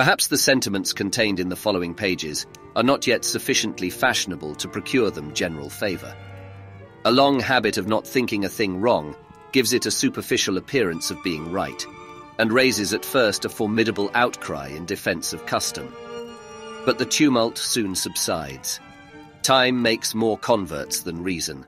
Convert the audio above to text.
Perhaps the sentiments contained in the following pages are not yet sufficiently fashionable to procure them general favour. A long habit of not thinking a thing wrong gives it a superficial appearance of being right, and raises at first a formidable outcry in defence of custom. But the tumult soon subsides. Time makes more converts than reason.